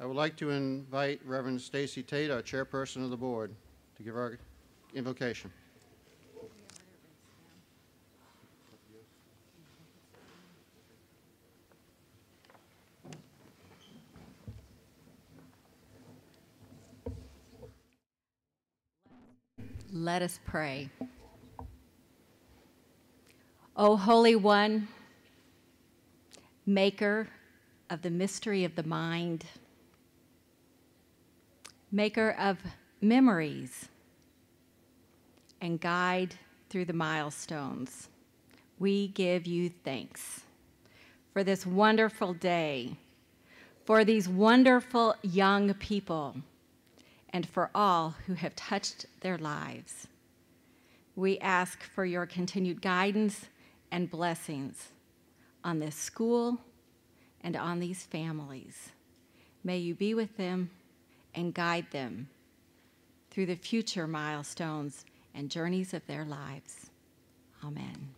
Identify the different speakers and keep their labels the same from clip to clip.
Speaker 1: I would like to invite Reverend Stacy Tate, our chairperson of the board, to give our invocation.
Speaker 2: Let us pray. O Holy One, Maker of the mystery of the mind, Maker of memories, and guide through the milestones, we give you thanks for this wonderful day, for these wonderful young people and for all who have touched their lives. We ask for your continued guidance and blessings on this school and on these families. May you be with them and guide them through the future milestones and journeys of their lives. Amen.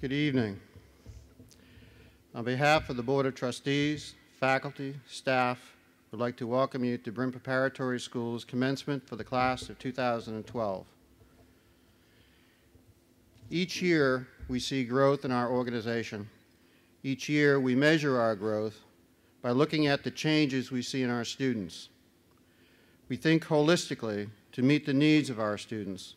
Speaker 1: Good evening. On behalf of the Board of Trustees, faculty, staff, we'd like to welcome you to Brehm Preparatory School's commencement for the class of 2012. Each year, we see growth in our organization. Each year, we measure our growth by looking at the changes we see in our students. We think holistically to meet the needs of our students.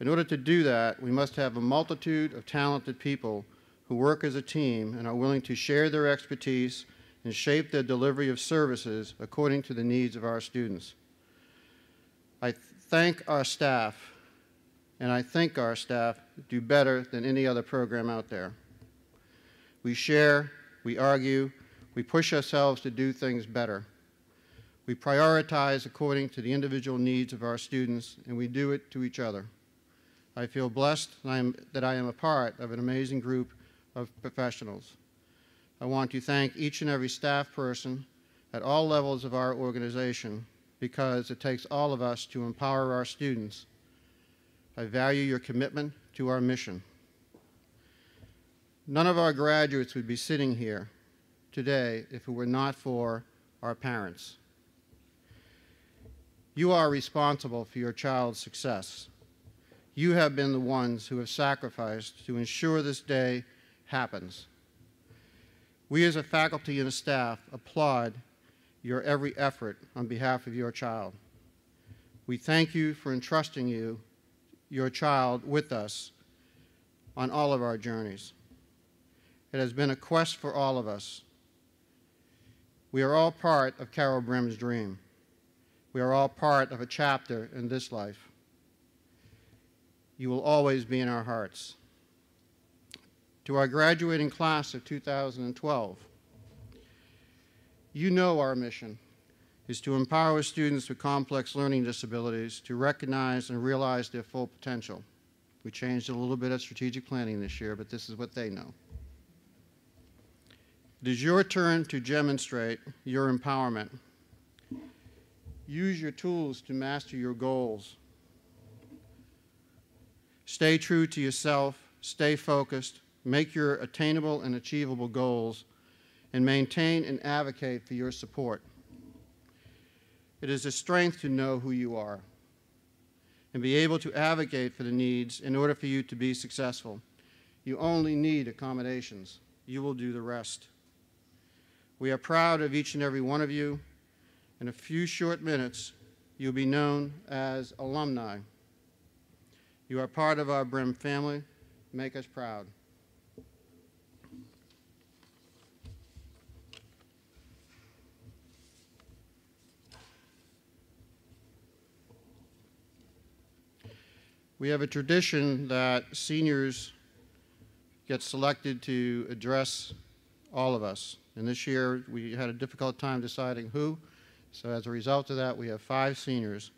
Speaker 1: In order to do that, we must have a multitude of talented people who work as a team and are willing to share their expertise and shape the delivery of services according to the needs of our students. I thank our staff, and I think our staff do better than any other program out there. We share, we argue, we push ourselves to do things better. We prioritize according to the individual needs of our students, and we do it to each other. I feel blessed that I am, a part of an amazing group of professionals. I want to thank each and every staff person at all levels of our organization because it takes all of us to empower our students. I value your commitment to our mission. None of our graduates would be sitting here today if it were not for our parents. You are responsible for your child's success. You have been the ones who have sacrificed to ensure this day happens. We as a faculty and a staff applaud your every effort on behalf of your child. We thank you for entrusting you, your child with us on all of our journeys. It has been a quest for all of us. We are all part of Carol Brehm's dream. We are all part of a chapter in this life. You will always be in our hearts. To our graduating class of 2012, you know our mission is to empower students with complex learning disabilities to recognize and realize their full potential. We changed a little bit of strategic planning this year, but this is what they know. It is your turn to demonstrate your empowerment. Use your tools to master your goals. Stay true to yourself, stay focused, make your attainable and achievable goals, and maintain and advocate for your support. It is a strength to know who you are and be able to advocate for the needs in order for you to be successful. You only need accommodations. You will do the rest. We are proud of each and every one of you. In a few short minutes, you'll be known as alumni. You are part of our Brehm family. Make us proud. We have a tradition that seniors get selected to address all of us. And this year, we had a difficult time deciding who. So as a result of that, we have five seniors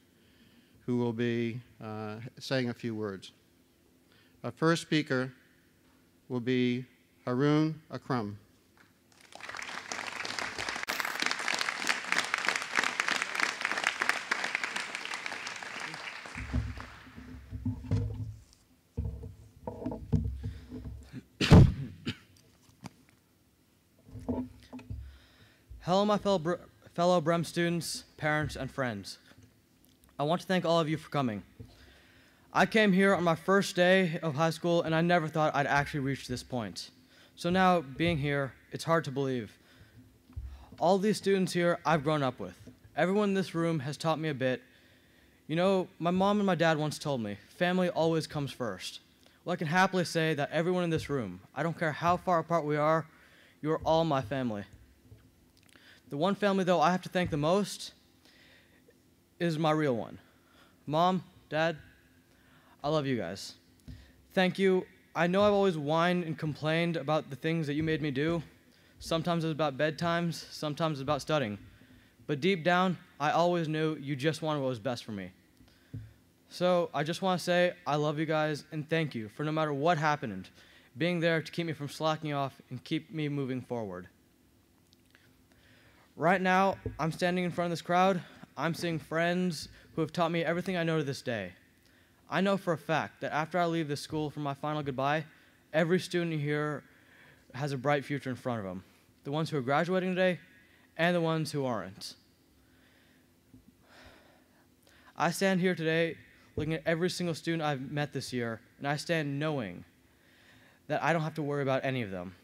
Speaker 1: who will be uh, saying a few words. Our first speaker will be Haroon Akram.
Speaker 3: Hello, my fellow, Br- fellow Brehm students, parents, and friends. I want to thank all of you for coming. I came here on my first day of high school, and I never thought I'd actually reach this point. So now, being here, it's hard to believe. All these students here I've grown up with. Everyone in this room has taught me a bit. You know, my mom and my dad once told me, family always comes first. Well, I can happily say that everyone in this room, I don't care how far apart we are, you are all my family. The one family, though, I have to thank the most is my real one. Mom, Dad, I love you guys. Thank you. I know I've always whined and complained about the things that you made me do. Sometimes it was about bedtimes, sometimes it was about studying. But deep down, I always knew you just wanted what was best for me. So I just want to say I love you guys and thank you for no matter what happened, being there to keep me from slacking off and keep me moving forward. Right now, I'm standing in front of this crowd. I'm seeing friends who have taught me everything I know to this day. I know for a fact that after I leave this school for my final goodbye, every student here has a bright future in front of them. The ones who are graduating today and the ones who aren't. I stand here today looking at every single student I've met this year, and I stand knowing that I don't have to worry about any of them.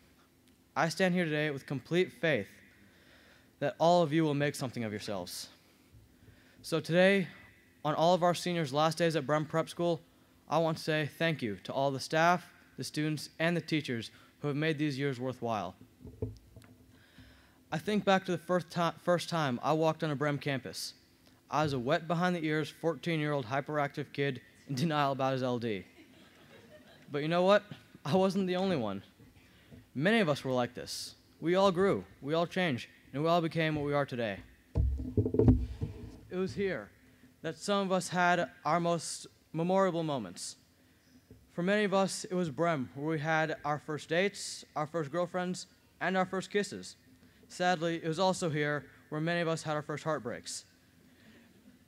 Speaker 3: I stand here today with complete faith that all of you will make something of yourselves. So today, on all of our seniors' last days at Brehm Prep School, I want to say thank you to all the staff, the students, and the teachers who have made these years worthwhile. I think back to the first, ti- first time I walked on a Brehm campus. I was a wet behind the ears 14 year old hyperactive kid in denial about his LD. But you know what? I wasn't the only one. Many of us were like this. We all grew, we all changed, and we all became what we are today. It was here that some of us had our most memorable moments. For many of us, it was Brehm, where we had our first dates, our first girlfriends, and our first kisses. Sadly, it was also here where many of us had our first heartbreaks.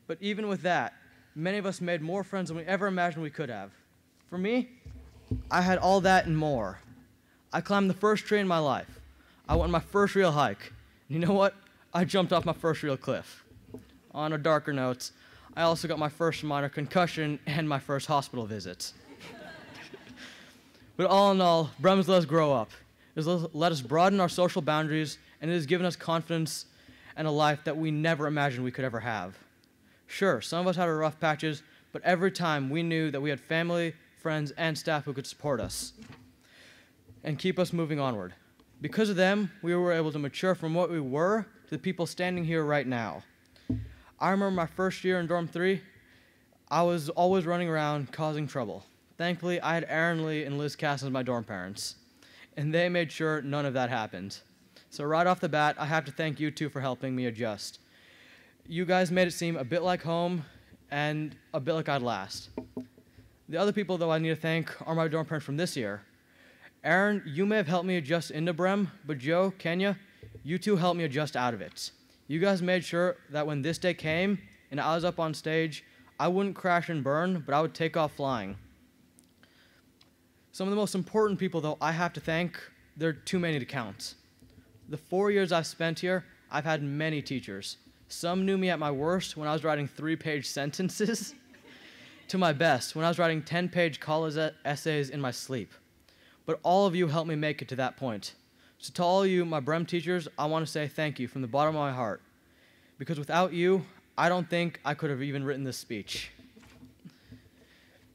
Speaker 3: But even with that, many of us made more friends than we ever imagined we could have. For me, I had all that and more. I climbed the first tree in my life. I went on my first real hike. You know what? I jumped off my first real cliff. On a darker note, I also got my first minor concussion and my first hospital visit. but all in all, Brehms let us grow up. It has let us broaden our social boundaries, and it has given us confidence and a life that we never imagined we could ever have. Sure, some of us had our rough patches, but every time we knew that we had family, friends, and staff who could support us and keep us moving onward. Because of them, we were able to mature from what we were to the people standing here right now. I remember my first year in dorm three, I was always running around causing trouble. Thankfully, I had Aaron Lee and Liz Cass as my dorm parents, and they made sure none of that happened. So, right off the bat, I have to thank you two for helping me adjust. You guys made it seem a bit like home and a bit like I'd last. The other people, though, I need to thank are my dorm parents from this year. Aaron, you may have helped me adjust into Brehm, but Joe, Kenya, you two helped me adjust out of it. You guys made sure that when this day came and I was up on stage, I wouldn't crash and burn, but I would take off flying. Some of the most important people, though, I have to thank, there are too many to count. The four years I've spent here, I've had many teachers. Some knew me at my worst when I was writing three page sentences, to my best when I was writing 10 page college essays in my sleep. But all of you helped me make it to that point. So, to all of you, my Brehm teachers, I want to say thank you from the bottom of my heart. Because without you, I don't think I could have even written this speech.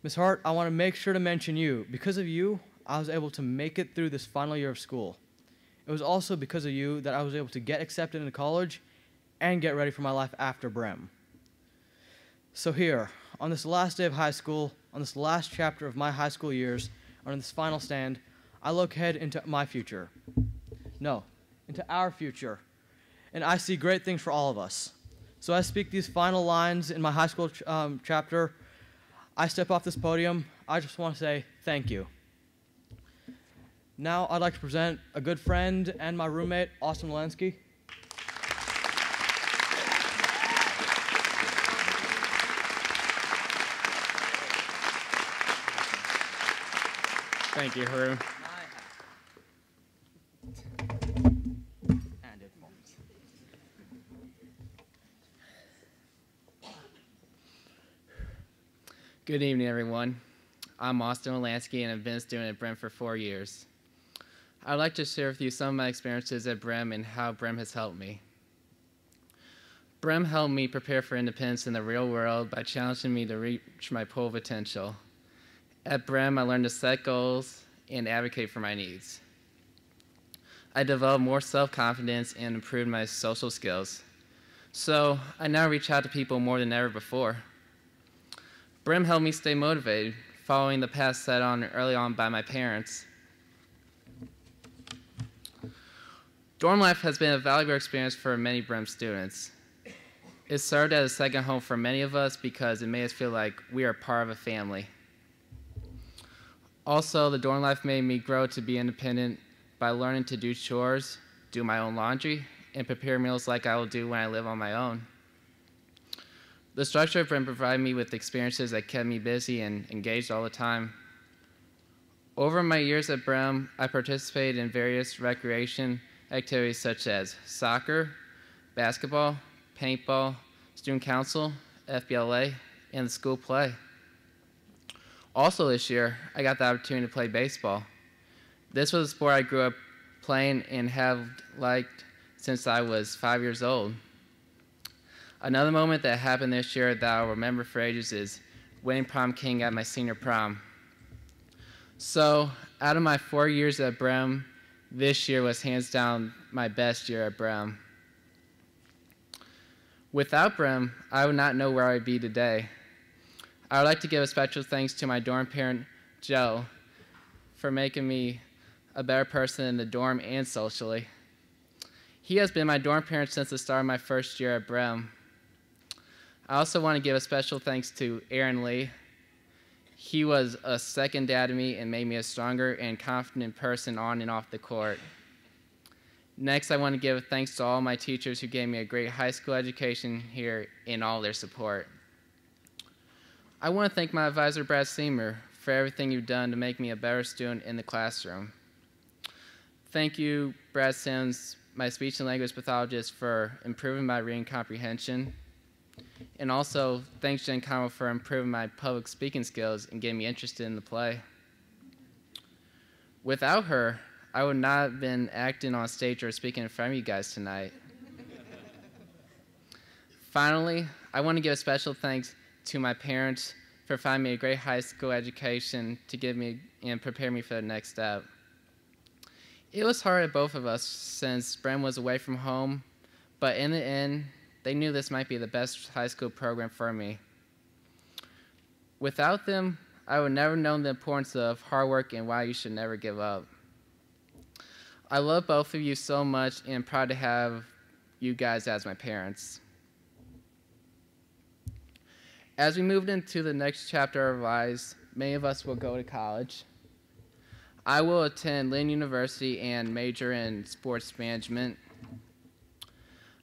Speaker 3: Ms. Hart, I want to make sure to mention you. Because of you, I was able to make it through this final year of school. It was also because of you that I was able to get accepted into college and get ready for my life after Brehm. So, here, on this last day of high school, on this last chapter of my high school years, on this final stand, I look ahead into my future. No, into our future. And I see great things for all of us. So, I speak these final lines in my high school ch- um, chapter. I step off this podium. I just want to say thank you. Now, I'd like to present a good friend and my roommate, Austin Walensky.
Speaker 4: Thank you,
Speaker 3: Haru.
Speaker 4: Good evening, everyone. I'm Austin Olansky, and I've been a student at Brehm for four years. I'd like to share with you some of my experiences at Brehm and how Brehm has helped me. Brehm helped me prepare for independence in the real world by challenging me to reach my full potential. At Brehm, I learned to set goals and advocate for my needs. I developed more self confidence and improved my social skills. So I now reach out to people more than ever before. Brehm helped me stay motivated, following the path set on early on by my parents. Dorm life has been a valuable experience for many Brehm students. It served as a second home for many of us because it made us feel like we are part of a family. Also, the dorm life made me grow to be independent by learning to do chores, do my own laundry, and prepare meals like I will do when I live on my own. The structure provided me with experiences that kept me busy and engaged all the time. Over my years at Brehm, I participated in various recreation activities such as soccer, basketball, paintball, student council, FBLA, and the school play. Also this year, I got the opportunity to play baseball. This was a sport I grew up playing and have liked since I was five years old. Another moment that happened this year that I'll remember for ages is winning prom king at my senior prom. So, out of my four years at Brehm, this year was hands down my best year at Brehm. Without Brehm, I would not know where I would be today. I would like to give a special thanks to my dorm parent, Joe, for making me a better person in the dorm and socially. He has been my dorm parent since the start of my first year at Brehm. I also want to give a special thanks to Aaron Lee. He was a second dad to me and made me a stronger and confident person on and off the court. Next, I want to give thanks to all my teachers who gave me a great high school education here and all their support. I want to thank my advisor, Brad Seymour, for everything you've done to make me a better student in the classroom. Thank you, Brad Sims, my speech and language pathologist, for improving my reading comprehension. And also, thanks Jen Connell for improving my public speaking skills and getting me interested in the play. Without her, I would not have been acting on stage or speaking in front of you guys tonight. Finally, I want to give a special thanks to my parents for finding me a great high school education to give me and prepare me for the next step. It was hard at both of us since Brehm was away from home, but in the end, they knew this might be the best high school program for me. Without them, I would never known the importance of hard work and why you should never give up. I love both of you so much and proud to have you guys as my parents. As we move into the next chapter of our lives, many of us will go to college. I will attend Lynn University and major in sports management.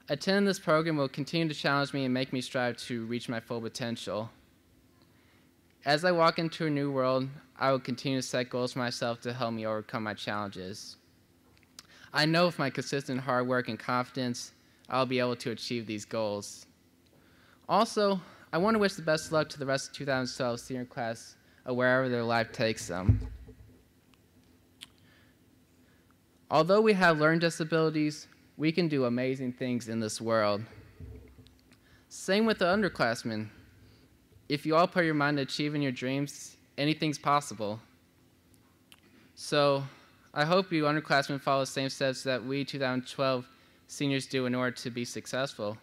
Speaker 4: Attending this program will continue to challenge me and make me strive to reach my full potential. As I walk into a new world, I will continue to set goals for myself to help me overcome my challenges. I know with my consistent hard work and confidence, I'll be able to achieve these goals. Also, I want to wish the best of luck to the rest of 2012 senior class of wherever their life takes them. Although we have learned disabilities, we can do amazing things in this world. Same with the underclassmen. If you all put your mind to achieving your dreams, anything's possible. So, I hope you underclassmen follow the same steps that we 2012 seniors do in order to be successful.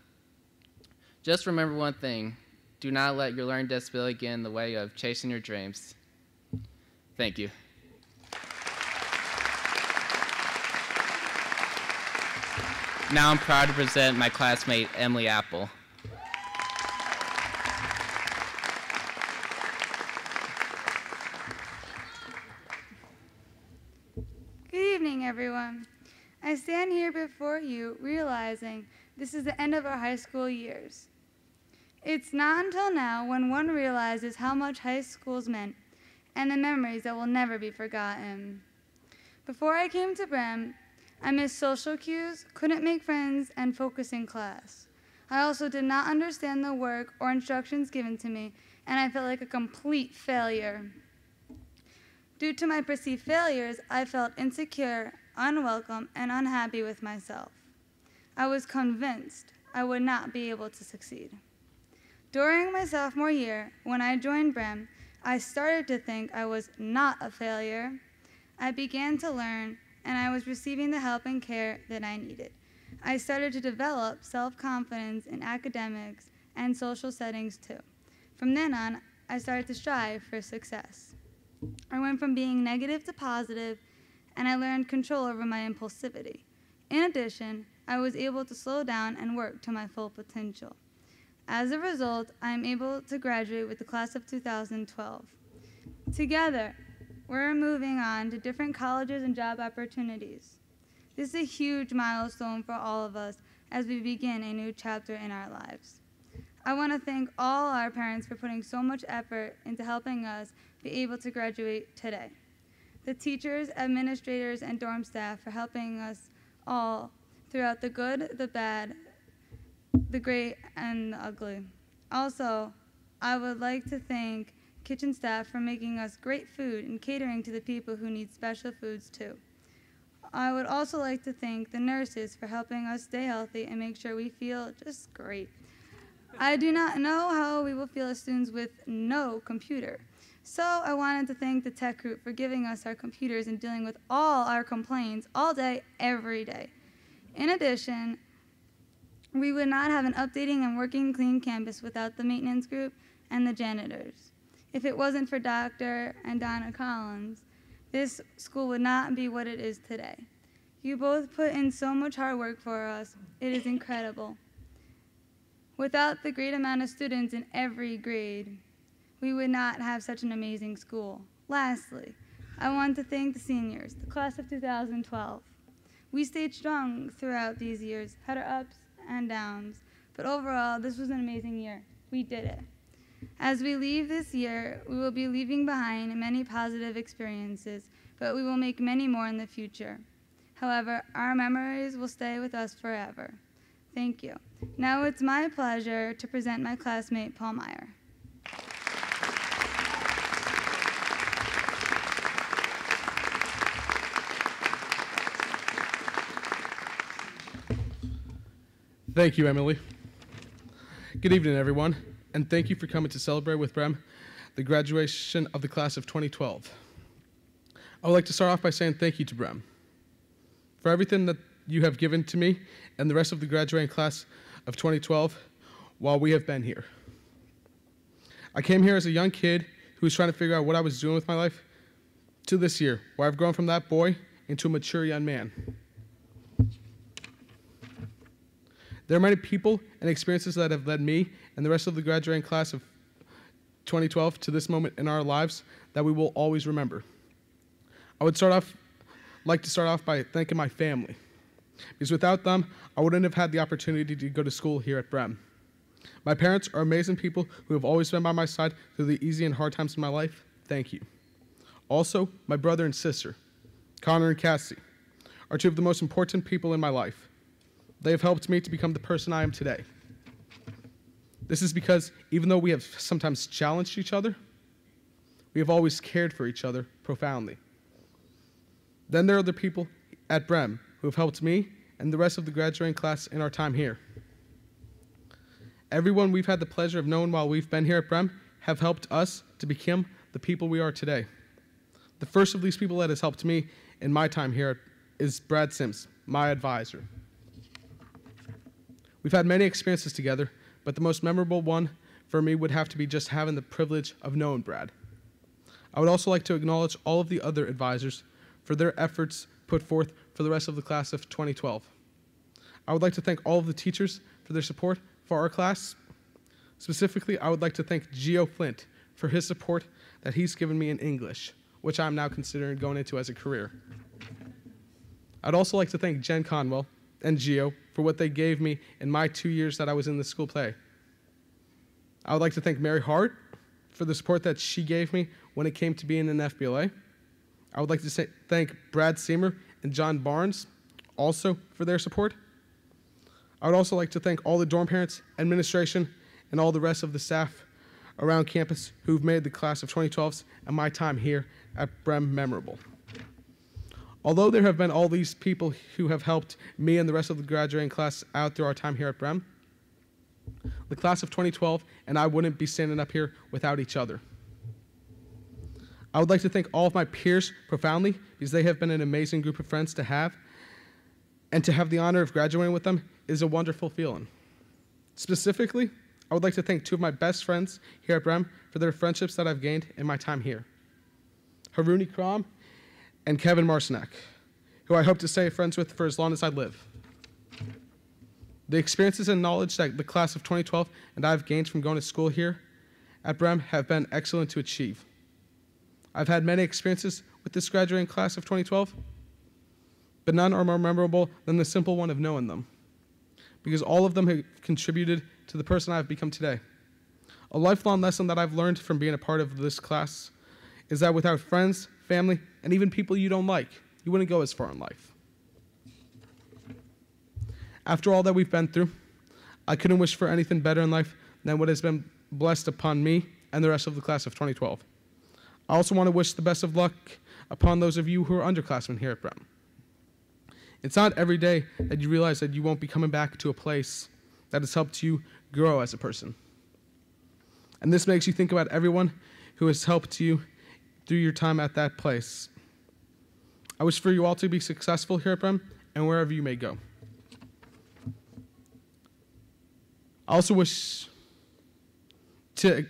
Speaker 4: Just remember one thing do not let your learning disability get in the way of chasing your dreams. Thank you. Now I'm proud to present my classmate, Emily Apple.
Speaker 5: Good evening, everyone. I stand here before you realizing this is the end of our high school years. It's not until now when one realizes how much high school's meant and the memories that will never be forgotten. Before I came to Brehm, I missed social cues, couldn't make friends, and focus in class. I also did not understand the work or instructions given to me, and I felt like a complete failure. Due to my perceived failures, I felt insecure, unwelcome, and unhappy with myself. I was convinced I would not be able to succeed. During my sophomore year, when I joined BREHM, I started to think I was not a failure. I began to learn, and I was receiving the help and care that I needed. I started to develop self confidence in academics and social settings too. From then on, I started to strive for success. I went from being negative to positive, and I learned control over my impulsivity. In addition, I was able to slow down and work to my full potential. As a result, I am able to graduate with the class of 2012. Together, we're moving on to different colleges and job opportunities. This is a huge milestone for all of us as we begin a new chapter in our lives. I want to thank all our parents for putting so much effort into helping us be able to graduate today. The teachers, administrators, and dorm staff for helping us all throughout the good, the bad, the great, and the ugly. Also, I would like to thank kitchen staff for making us great food and catering to the people who need special foods too. I would also like to thank the nurses for helping us stay healthy and make sure we feel just great. I do not know how we will feel as students with no computer. So I wanted to thank the tech group for giving us our computers and dealing with all our complaints all day, every day. In addition, we would not have an updating and working clean campus without the maintenance group and the janitors. If it wasn't for Dr. and Donna Collins, this school would not be what it is today. You both put in so much hard work for us. It is incredible. Without the great amount of students in every grade, we would not have such an amazing school. Lastly, I want to thank the seniors, the class of 2012. We stayed strong throughout these years, had our ups and downs, but overall, this was an amazing year. We did it. As we leave this year, we will be leaving behind many positive experiences, but we will make many more in the future. However, our memories will stay with us forever. Thank you. Now it's my pleasure to present my classmate, Paul Meyer.
Speaker 6: Thank you, Emily. Good evening, everyone, and thank you for coming to celebrate with Brehm the graduation of the class of 2012. I would like to start off by saying thank you to Brehm for everything that you have given to me and the rest of the graduating class of 2012 while we have been here. I came here as a young kid who was trying to figure out what I was doing with my life to this year, where I've grown from that boy into a mature young man. There are many people and experiences that have led me and the rest of the graduating class of 2012 to this moment in our lives that we will always remember. I would start off like to start off by thanking my family. Because without them, I wouldn't have had the opportunity to go to school here at Brehm. My parents are amazing people who have always been by my side through the easy and hard times in my life. Thank you. Also, my brother and sister, Connor and Cassie, are two of the most important people in my life. They have helped me to become the person I am today. This is because even though we have sometimes challenged each other, we have always cared for each other profoundly. Then there are the people at Brehm who have helped me and the rest of the graduating class in our time here. Everyone we've had the pleasure of knowing while we've been here at Brehm have helped us to become the people we are today. The first of these people that has helped me in my time here is Brad Sims, my advisor. We've had many experiences together, but the most memorable one for me would have to be just having the privilege of knowing Brad. I would also like to acknowledge all of the other advisors for their efforts put forth for the rest of the class of 2012. I would like to thank all of the teachers for their support for our class. Specifically, I would like to thank Geo Flint for his support that he's given me in English, which I'm now considering going into as a career. I'd also like to thank Jen Conwell and Geo for what they gave me in my two years that I was in the school play. I would like to thank Mary Hart for the support that she gave me when it came to being in FBLA. I would like to say, thank Brad Seymour and John Barnes also for their support. I would also like to thank all the dorm parents, administration, and all the rest of the staff around campus who've made the class of 2012s and my time here at Brehm memorable. Although there have been all these people who have helped me and the rest of the graduating class out through our time here at Brehm, the class of 2012 and I wouldn't be standing up here without each other. I would like to thank all of my peers profoundly because they have been an amazing group of friends to have. And to have the honor of graduating with them is a wonderful feeling. Specifically, I would like to thank two of my best friends here at Brehm for their friendships that I've gained in my time here Haroon Akram and Kevin Marcinek, who I hope to stay friends with for as long as I live. The experiences and knowledge that the class of 2012 and I have gained from going to school here at Brehm have been excellent to achieve. I've had many experiences with this graduating class of 2012, but none are more memorable than the simple one of knowing them, because all of them have contributed to the person I've become today. A lifelong lesson that I've learned from being a part of this class is that without friends, family, and even people you don't like, you wouldn't go as far in life. After all that we've been through, I couldn't wish for anything better in life than what has been blessed upon me and the rest of the class of 2012. I also want to wish the best of luck upon those of you who are underclassmen here at Brown. It's not every day that you realize that you won't be coming back to a place that has helped you grow as a person. And this makes you think about everyone who has helped you through your time at that place. I wish for you all to be successful here at Brehm and wherever you may go. I also wish to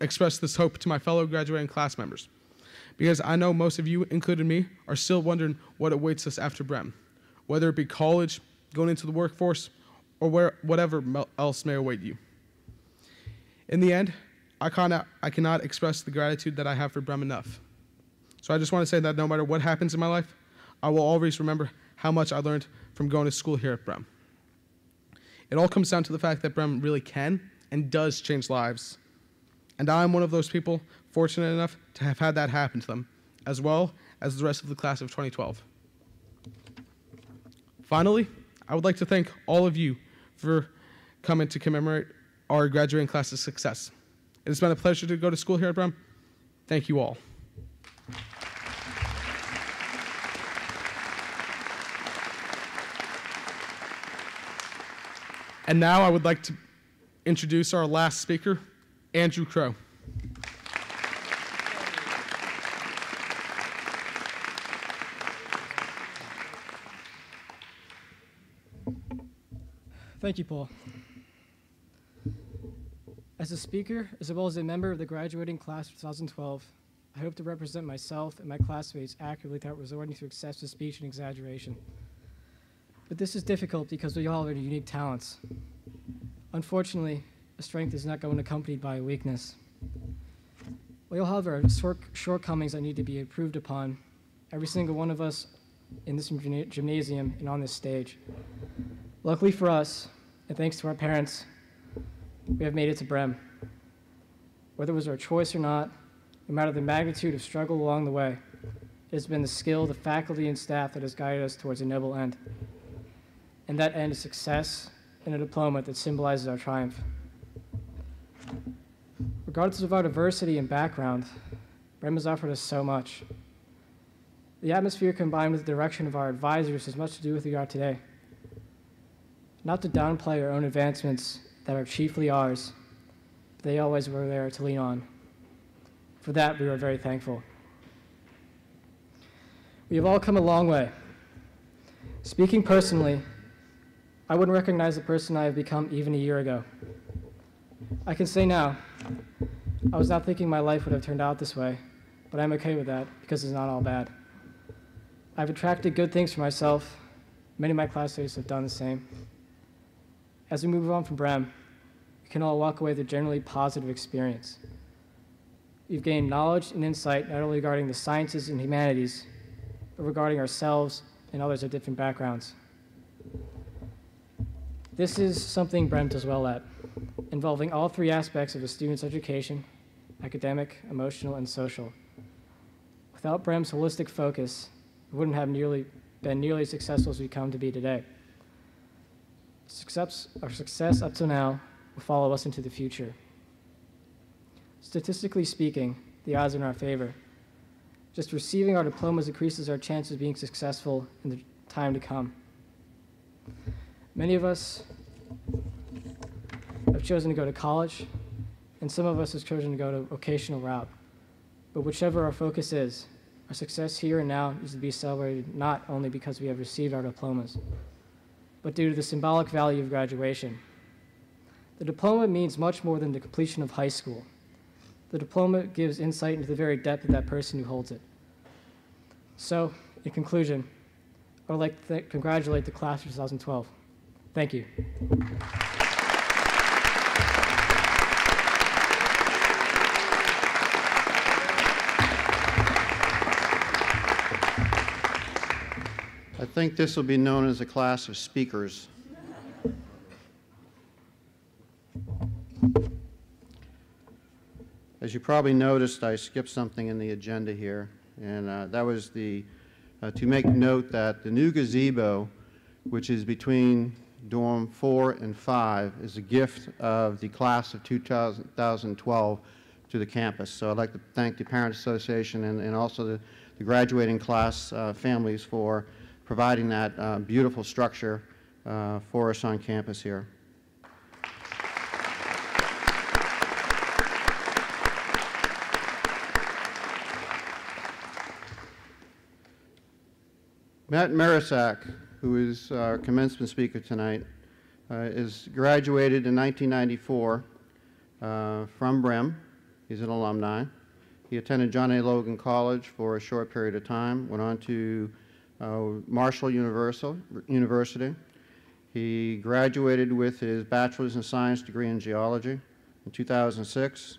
Speaker 6: express this hope to my fellow graduating class members because I know most of you, including me, are still wondering what awaits us after Brehm, whether it be college, going into the workforce, or where, whatever else may await you. In the end, I cannot, I cannot express the gratitude that I have for Brehm enough. So I just want to say that no matter what happens in my life, I will always remember how much I learned from going to school here at Brehm. It all comes down to the fact that Brehm really can and does change lives. And I'm one of those people fortunate enough to have had that happen to them, as well as the rest of the class of 2012. Finally, I would like to thank all of you for coming to commemorate our graduating class's success. It has been a pleasure to go to school here at Brehm. Thank you all. And now I would like to introduce our last speaker, Andrew Crow.
Speaker 7: Thank you, Paul. As a speaker, as well as a member of the graduating class of 2012, I hope to represent myself and my classmates accurately without resorting to excessive speech and exaggeration. But this is difficult because we all have unique talents. Unfortunately, a strength is not going accompanied by a weakness. We all have our shortcomings that need to be improved upon, every single one of us in this gymnasium and on this stage. Luckily for us, and thanks to our parents, we have made it to Brehm. Whether it was our choice or not, no matter the magnitude of struggle along the way, it has been the skill the faculty and staff that has guided us towards a noble end and that end is success and a diploma that symbolizes our triumph. Regardless of our diversity and background, Brehm has offered us so much. The atmosphere combined with the direction of our advisors has much to do with who we are today. Not to downplay our own advancements that are chiefly ours, they always were there to lean on. For that, we are very thankful. We have all come a long way. Speaking personally, I wouldn't recognize the person I have become even a year ago. I can say now, I was not thinking my life would have turned out this way, but I'm okay with that because it's not all bad. I've attracted good things for myself. Many of my classmates have done the same. As we move on from Brehm, we can all walk away with a generally positive experience. We've gained knowledge and insight not only regarding the sciences and humanities, but regarding ourselves and others of different backgrounds. This is something Brehm does well at, involving all three aspects of a student's education academic, emotional, and social. Without Brehm's holistic focus, we wouldn't have nearly been nearly as successful as we come to be today. Success, our success up to now follow us into the future. Statistically speaking, the odds are in our favor. Just receiving our diplomas increases our chances of being successful in the time to come. Many of us have chosen to go to college, and some of us have chosen to go to vocational route. But whichever our focus is, our success here and now is to be celebrated not only because we have received our diplomas, but due to the symbolic value of graduation. The diploma means much more than the completion of high school. The diploma gives insight into the very depth of that person who holds it. So, in conclusion, I would like to congratulate the class of 2012. Thank you.
Speaker 1: I think this will be known as a class of speakers. As you probably noticed, I skipped something in the agenda here, and uh, that was the, uh, to make note that the new gazebo, which is between dorm four and five, is a gift of the class of 2012 to the campus. So I'd like to thank the Parent Association and, and also the, the graduating class uh, families for providing that uh, beautiful structure uh, for us on campus here. Matt Marisak, who is our commencement speaker tonight, uh, is graduated in 1994 uh, from BREHM. He's an alumni. He attended John A. Logan College for a short period of time, went on to uh, Marshall University. He graduated with his bachelor's in science degree in geology in 2006,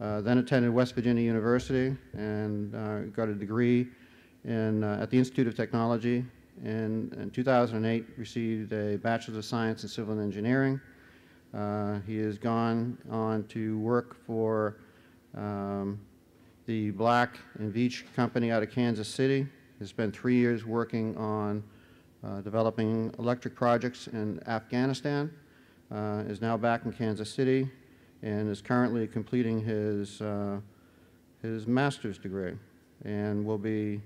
Speaker 1: uh, then attended West Virginia University and uh, got a degree in, uh, at the Institute of Technology. And in 2008, received a Bachelor of science in civil engineering. Uh, he has gone on to work for um, the Black and Veatch Company out of Kansas City. He has spent three years working on uh, developing electric projects in Afghanistan. Uh, is now back in Kansas City and is currently completing his, uh, his master's degree and will be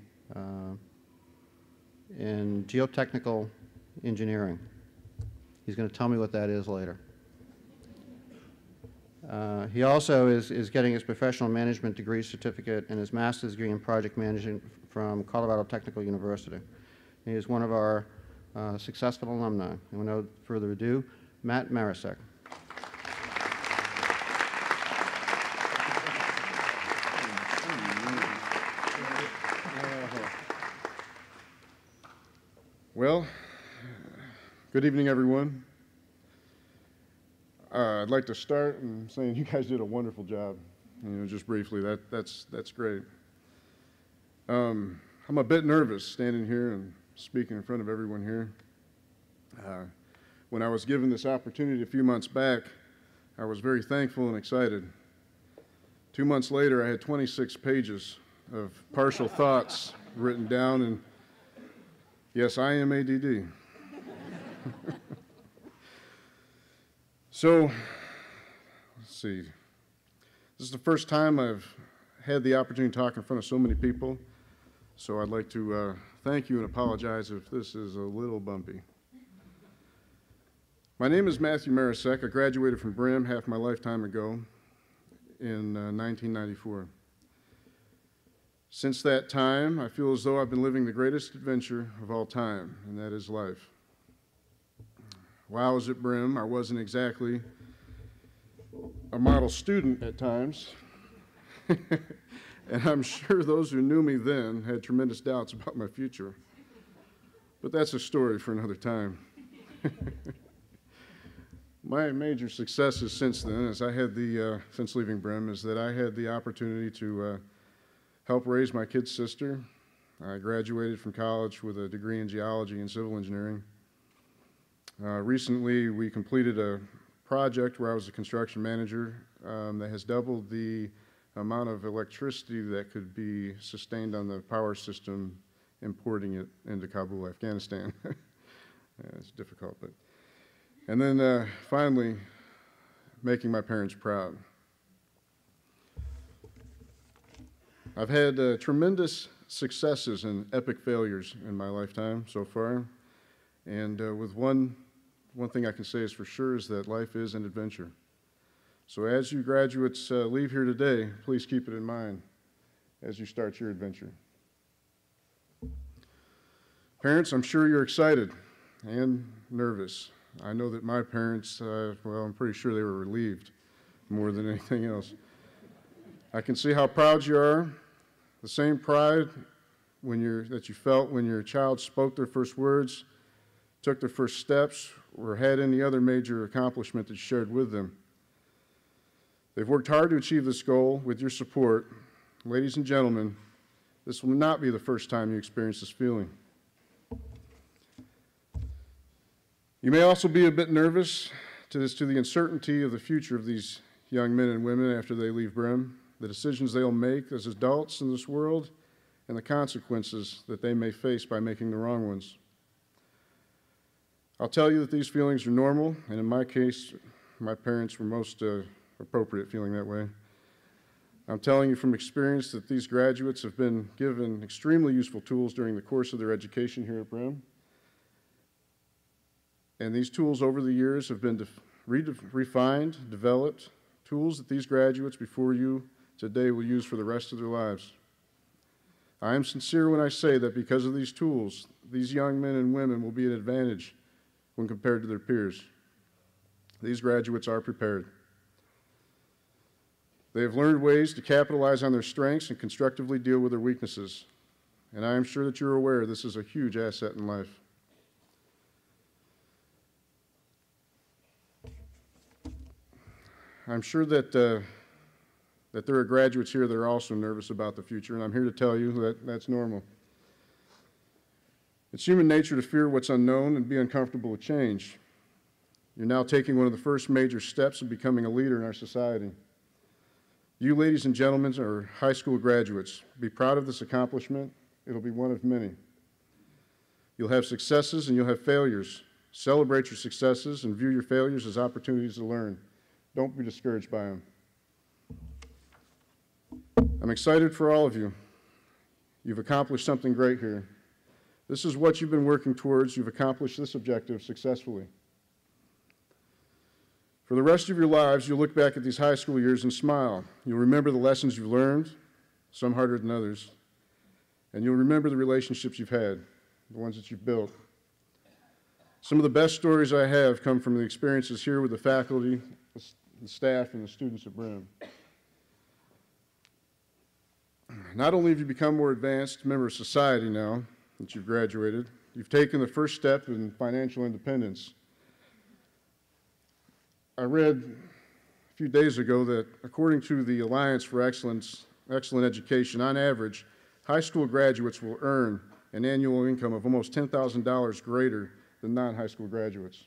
Speaker 1: in geotechnical engineering. He's going to tell me what that is later. Uh, he also is, is getting his professional management degree certificate and his master's degree in project management from Colorado Technical University. He is one of our uh, successful alumni. And without further ado, Matt Marisek.
Speaker 8: Well, good evening, everyone. Uh, I'd like to start in saying you guys did a wonderful job. You know, just briefly, that that's that's great. Um, I'm a bit nervous standing here and speaking in front of everyone here. Uh, when I was given this opportunity a few months back, I was very thankful and excited. Two months later, I had 26 pages of partial thoughts written down and Yes, I am ADD. so, let's see. This is the first time I've had the opportunity to talk in front of so many people. So I'd like to uh, thank you and apologize if this is a little bumpy. My name is Matthew Marisek. I graduated from Brehm half my lifetime ago in uh, 1994. Since that time, I feel as though I've been living the greatest adventure of all time, and that is life. While I was at Brehm, I wasn't exactly a model student at times. and I'm sure those who knew me then had tremendous doubts about my future. But that's a story for another time. my major successes since then, as I had the, uh, since leaving Brehm, is that I had the opportunity to uh, helped raise my kid's sister. I graduated from college with a degree in geology and civil engineering. Uh, recently, we completed a project where I was a construction manager um, that has doubled the amount of electricity that could be sustained on the power system importing it into Kabul, Afghanistan. yeah, it's difficult, but And then uh, finally, making my parents proud. I've had uh, tremendous successes and epic failures in my lifetime so far. And uh, with one, one thing I can say is for sure is that life is an adventure. So as you graduates uh, leave here today, please keep it in mind as you start your adventure. Parents, I'm sure you're excited and nervous. I know that my parents, uh, well, I'm pretty sure they were relieved more than anything else. I can see how proud you are. The same pride that you felt when your child spoke their first words, took their first steps, or had any other major accomplishment that you shared with them. They've worked hard to achieve this goal with your support. Ladies and gentlemen, this will not be the first time you experience this feeling. You may also be a bit nervous to, this, to the uncertainty of the future of these young men and women after they leave Brehm, the decisions they'll make as adults in this world, and the consequences that they may face by making the wrong ones. I'll tell you that these feelings are normal, and in my case, my parents were most uh, appropriate feeling that way. I'm telling you from experience that these graduates have been given extremely useful tools during the course of their education here at Brehm. And these tools over the years have been refined, developed, tools that these graduates before you today will use for the rest of their lives. I am sincere when I say that because of these tools, these young men and women will be an advantage when compared to their peers. These graduates are prepared. They have learned ways to capitalize on their strengths and constructively deal with their weaknesses. And I am sure that you're aware this is a huge asset in life. I'm sure that, uh, that there are graduates here that are also nervous about the future, and I'm here to tell you that that's normal. It's human nature to fear what's unknown and be uncomfortable with change. You're now taking one of the first major steps in becoming a leader in our society. You, ladies and gentlemen, are high school graduates. Be proud of this accomplishment. It'll be one of many. You'll have successes and you'll have failures. Celebrate your successes and view your failures as opportunities to learn. Don't be discouraged by them. I'm excited for all of you. You've accomplished something great here. This is what you've been working towards. You've accomplished this objective successfully. For the rest of your lives, you'll look back at these high school years and smile. You'll remember the lessons you've learned, some harder than others, and you'll remember the relationships you've had, the ones that you've built. Some of the best stories I have come from the experiences here with the faculty the staff and the students at Brehm. Not only have you become more advanced member of society now that you've graduated, you've taken the first step in financial independence. I read a few days ago that according to the Alliance for Excellence, Excellent Education, on average, high school graduates will earn an annual income of almost $10,000 greater than non-high school graduates.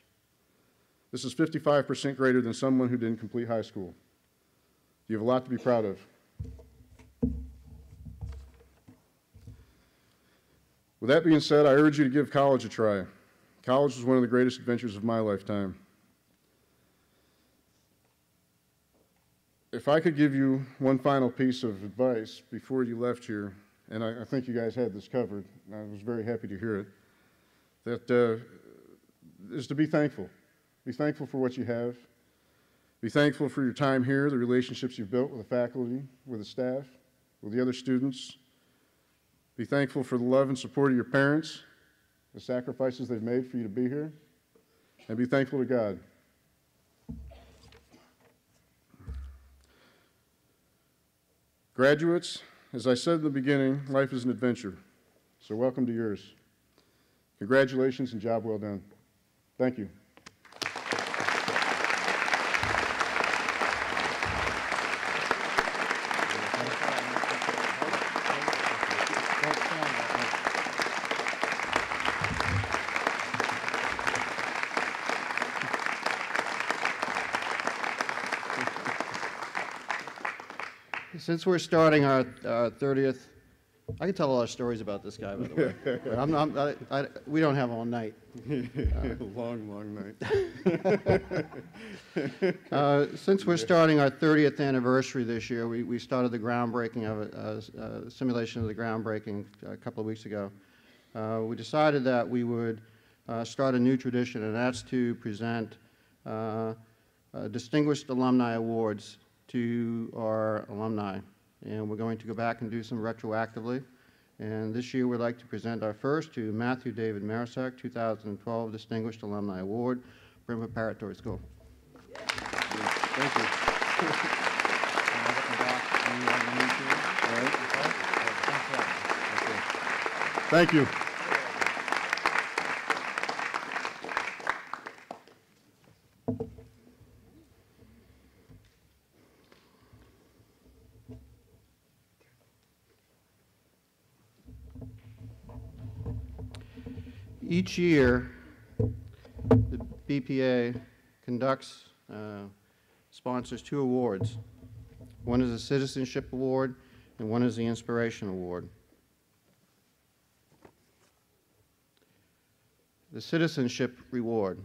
Speaker 8: This is 55% greater than someone who didn't complete high school. You have a lot to be proud of. With that being said, I urge you to give college a try. College was one of the greatest adventures of my lifetime. If I could give you one final piece of advice before you left here, and I, I think you guys had this covered, I was very happy to hear it, that uh, is to be thankful. Be thankful for what you have. Be thankful for your time here, the relationships you've built with the faculty, with the staff, with the other students. Be thankful for the love and support of your parents, the sacrifices they've made for you to be here, and be thankful to God. Graduates, as I said in the beginning, life is an adventure. So welcome to yours. Congratulations and job well done. Thank you.
Speaker 1: Since we're starting our, our 30th I can tell a lot of stories about this guy, by the way. But I'm not, I, I, we don't have all night.
Speaker 8: A long, long night.
Speaker 1: Uh, Since we're starting our 30th anniversary this year, we, we started the groundbreaking of a, uh, uh, simulation of the groundbreaking a couple of weeks ago. Uh, We decided that we would uh, start a new tradition, and that's to present uh, uh, distinguished alumni awards to our alumni. And we're going to go back and do some retroactively. And this year, we'd like to present our first to Matthew David Marisak, 2012 Distinguished Alumni Award, Brehm Preparatory School. Thank you.
Speaker 8: Thank you.
Speaker 1: Each year, the BPA conducts, uh, sponsors two awards. One is a Citizenship Award, and one is the Inspiration Award. The Citizenship Reward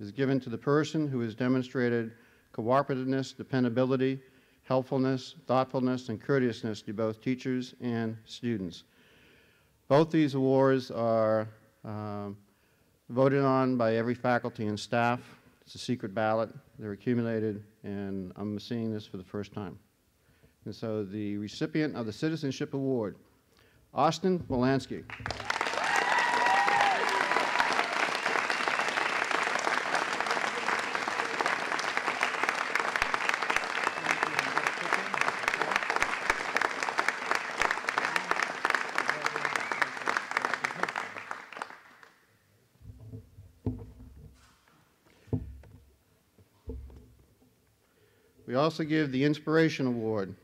Speaker 1: is given to the person who has demonstrated cooperativeness, dependability, helpfulness, thoughtfulness, and courteousness to both teachers and students. Both these awards are um, voted on by every faculty and staff. It's a secret ballot. They're accumulated, and I'm seeing this for the first time. And so the recipient of the Citizenship Award, Austin Molansky. Also give the Inspiration Award.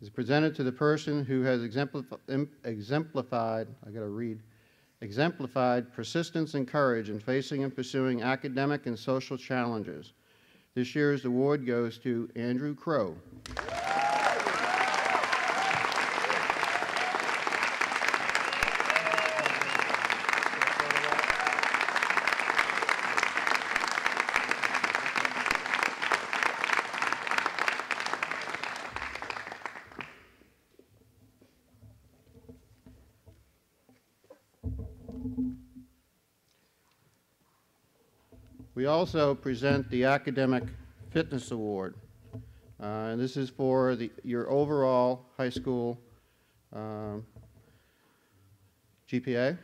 Speaker 1: It's presented to the person who has exemplif- em- exemplified, I gotta read, exemplified persistence and courage in facing and pursuing academic and social challenges. This year's award goes to Andrew Crow. Also present the Academic Fitness Award. Uh, and this is for the, your overall high school um, GPA.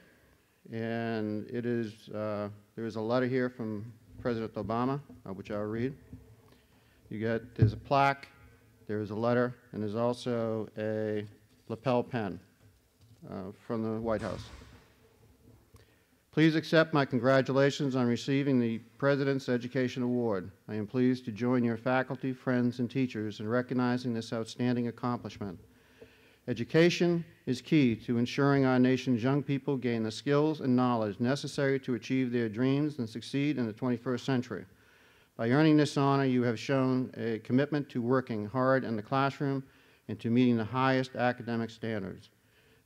Speaker 1: And it is, uh, there is a letter here from President Obama, uh, which I'll read. You get, there's a plaque, there is a letter, and there's also a lapel pen uh, from the White House. Please accept my congratulations on receiving the President's Education Award. I am pleased to join your faculty, friends, and teachers in recognizing this outstanding accomplishment. Education is key to ensuring our nation's young people gain the skills and knowledge necessary to achieve their dreams and succeed in the 21st century. By earning this honor, you have shown a commitment to working hard in the classroom and to meeting the highest academic standards.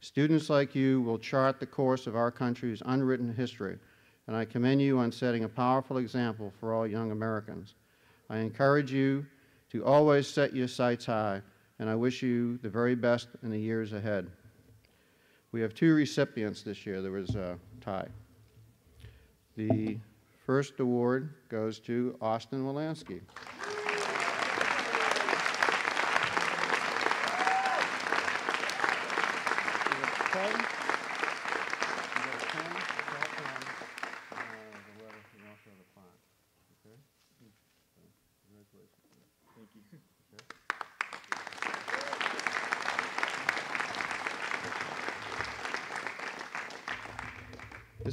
Speaker 1: Students like you will chart the course of our country's unwritten history, and I commend you on setting a powerful example for all young Americans. I encourage you to always set your sights high, and I wish you the very best in the years ahead. We have two recipients this year. There was uh, a tie. The first award goes to Austin Walansky.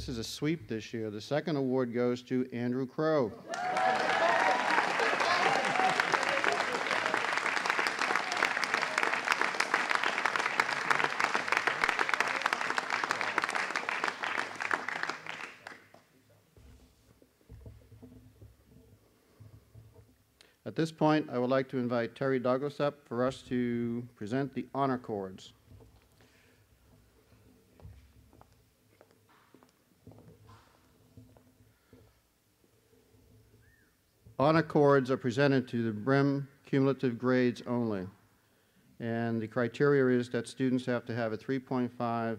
Speaker 1: This is a sweep this year. The second award goes to Andrew Crow. At this point, I would like to invite Terry Douglas up for us to present the honor cords. Cords are presented to the Brehm cumulative grades only. And the criteria is that students have to have a 3.5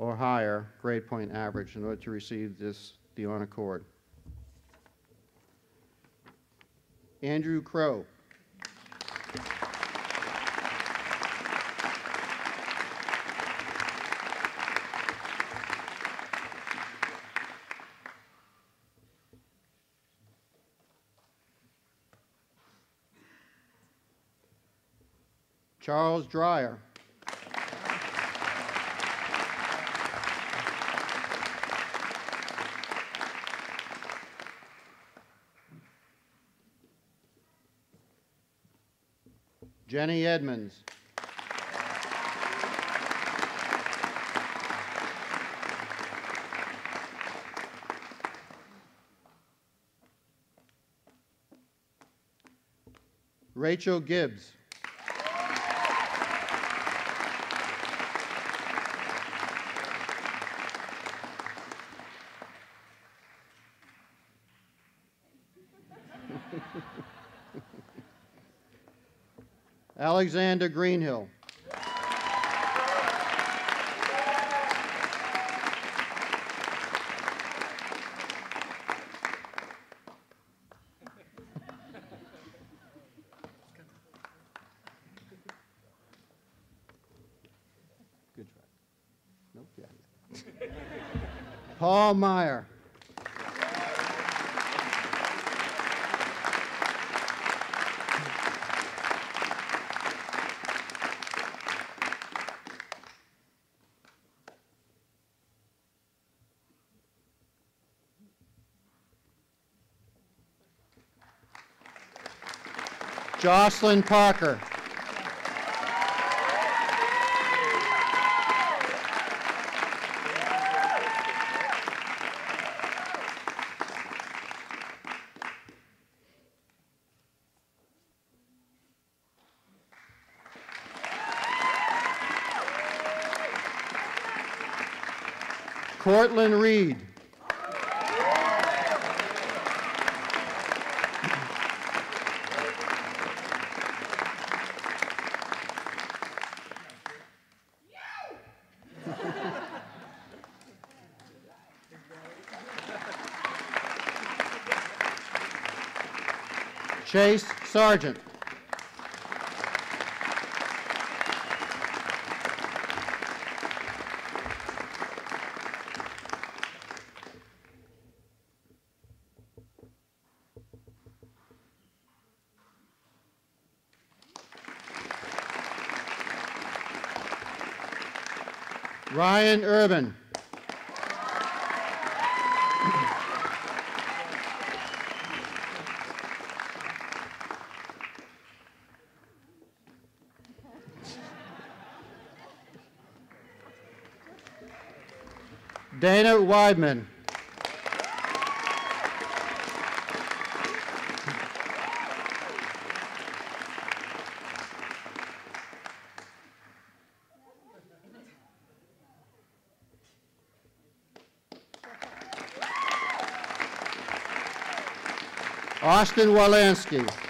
Speaker 1: or higher grade point average in order to receive this, the honor cord. Andrew Crow. Charles Dreyer. Jenny Edmonds. Rachel Gibbs. Alexander Greenhill. Good try. Nope, yeah. Paul Meyer. Jocelyn Parker. Cortland Reed. Chase Sargent. Ryan Urban. Dana Weidman. Austin Walansky.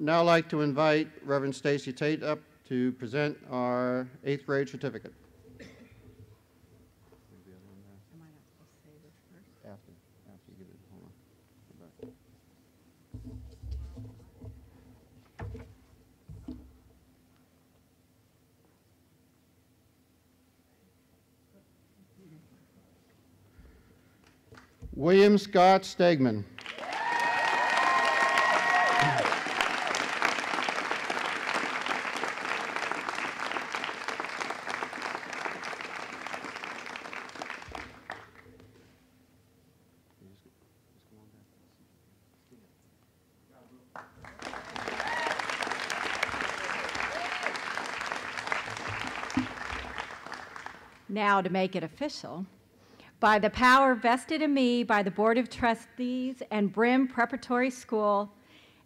Speaker 1: Now like to invite Reverend Stacy Tate up to present our eighth grade certificate. William Scott Stegman.
Speaker 2: Now, to make it official, by the power vested in me by the Board of Trustees and Brehm Preparatory School,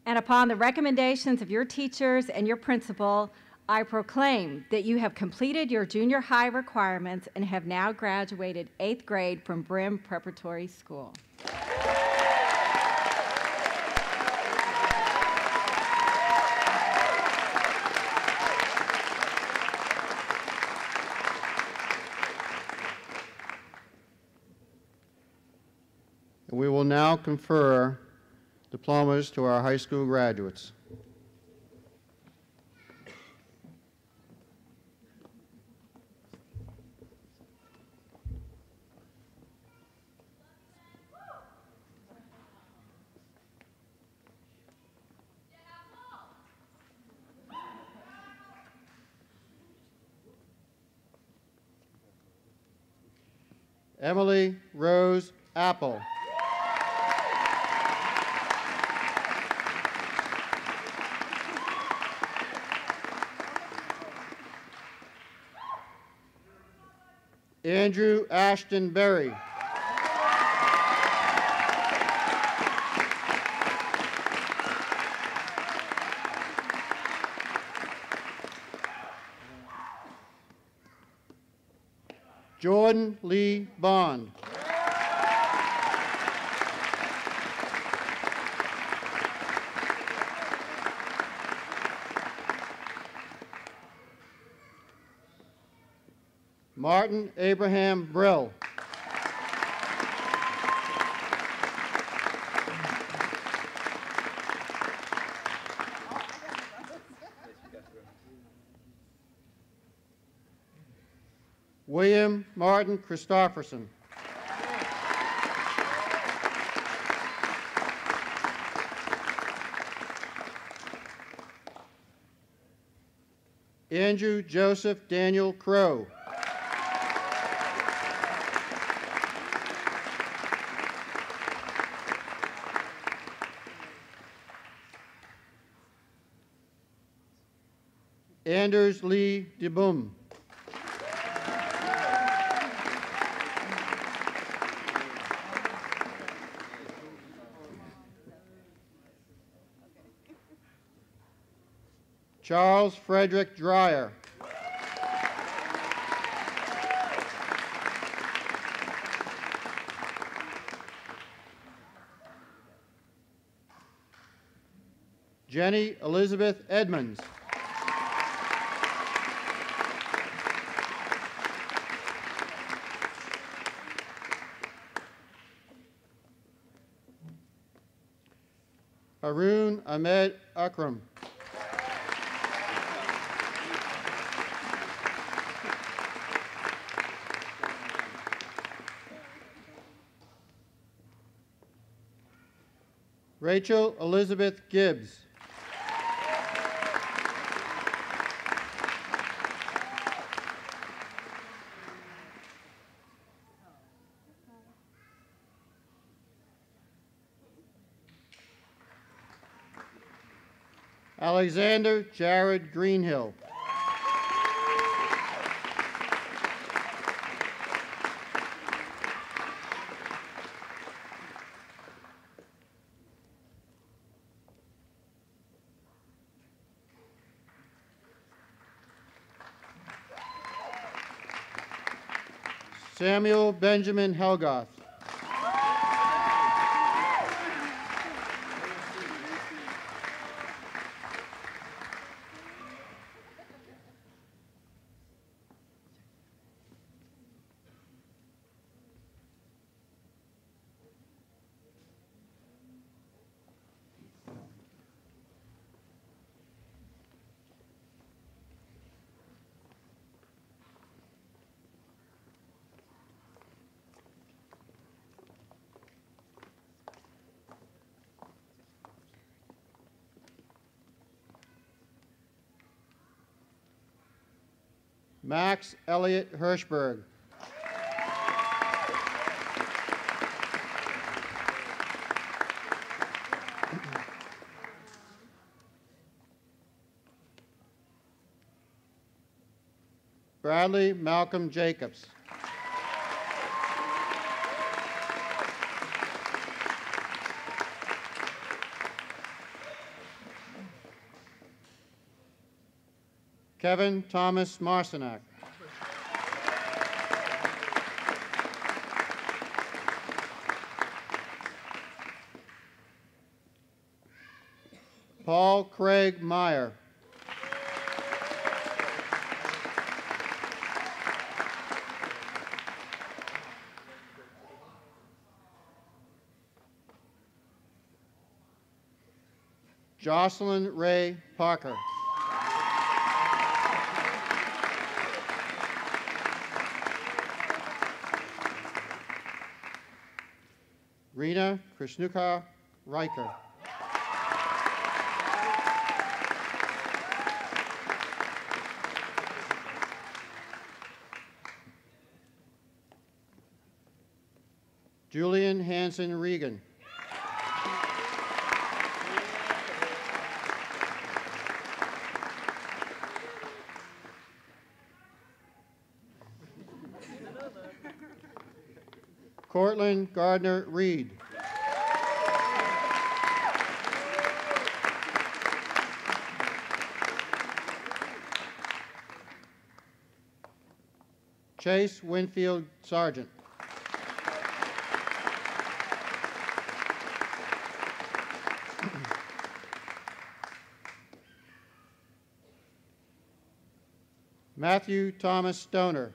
Speaker 2: and upon the recommendations of your teachers and your principal, I proclaim that you have completed your junior high requirements and have now graduated eighth grade from Brehm Preparatory School.
Speaker 1: We will now confer diplomas to our high school graduates. Emily Rose Apple. Berry. Jordan Lee Bond. Martin Abraham Martin Christofferson. Andrew Joseph Daniel Crow. Anders Lee DeBoom. Charles Frederick Dreyer. Jenny Elizabeth Edmonds. Haroon Ahmed Akram. Rachel Elizabeth Gibbs. Alexander Jared Greenhill. Samuel Benjamin Helgoth. Max Elliott Hirschberg. Bradley Malcolm Jacobs. Kevin Thomas Marcinak. Paul Craig Meyer. Jocelyn Ray Parker. Krishnuka Riker. Julian Hanson Regan. Cortland Gardner Reed. Chase Winfield Sargent. Matthew Thomas Stoner.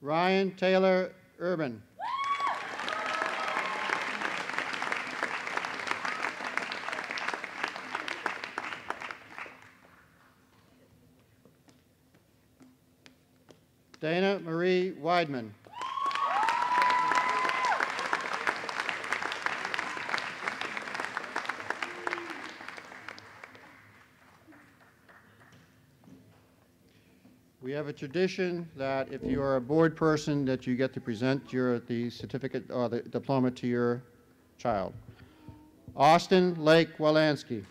Speaker 1: Ryan Taylor Urban. Dana Marie Weidman. We have a tradition that if you are a board person, that you get to present your, the certificate or the diploma to your child. Austin Lake Walansky.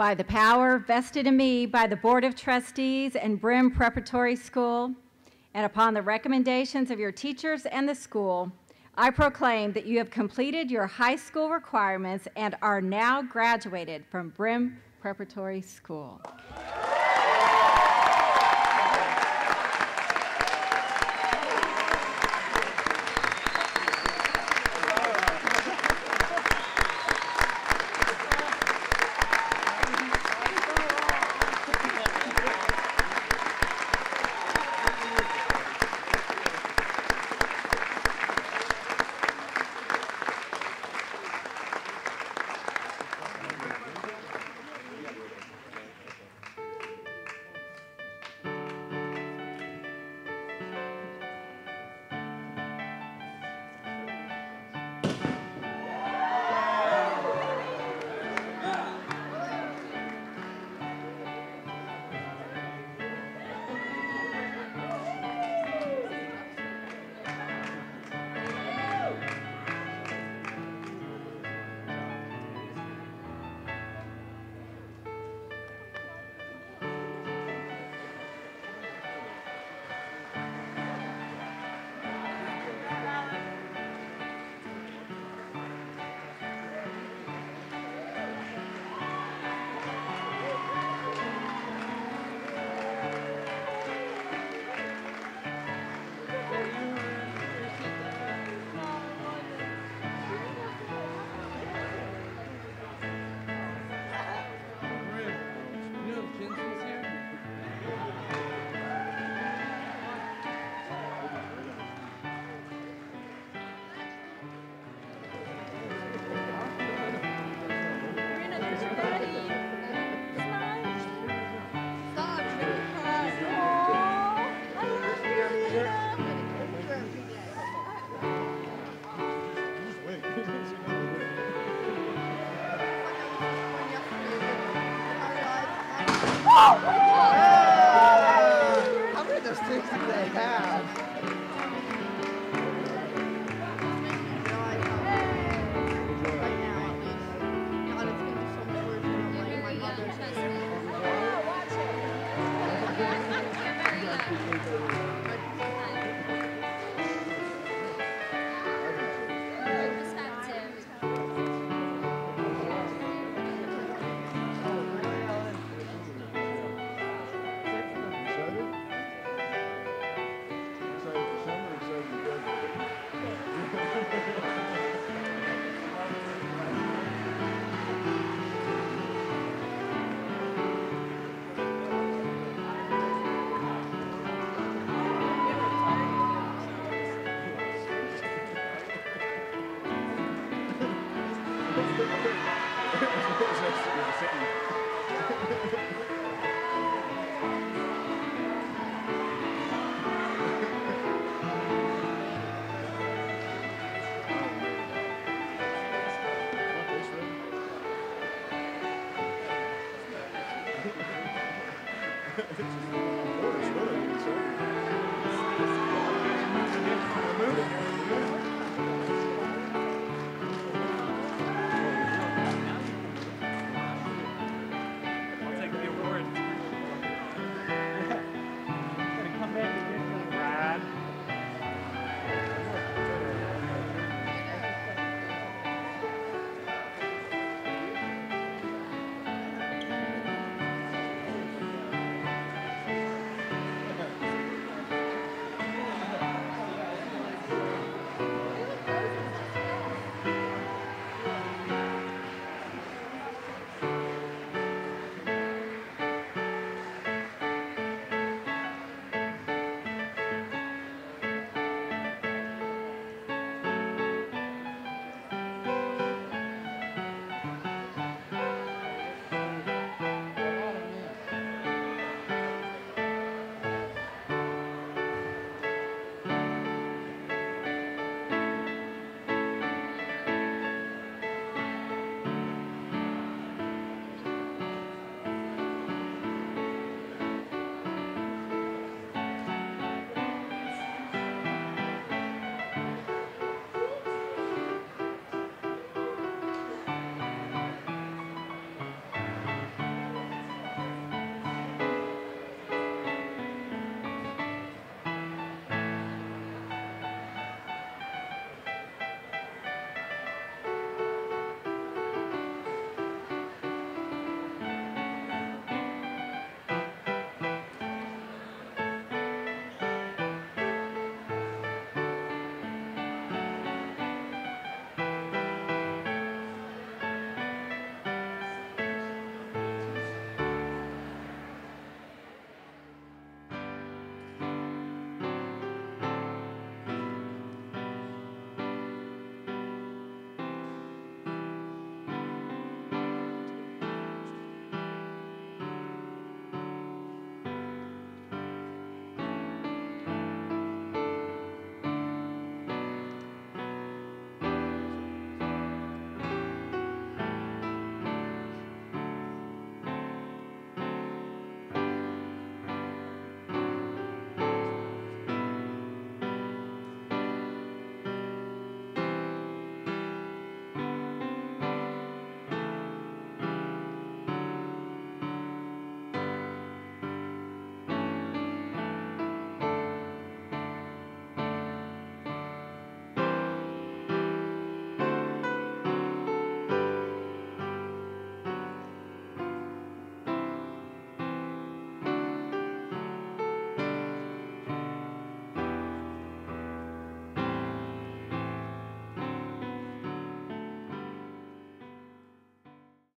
Speaker 2: By the power vested in me by the Board of Trustees and Brehm Preparatory School, and upon the recommendations of your teachers and the school, I proclaim that you have completed your high school requirements and are now graduated from Brehm Preparatory School.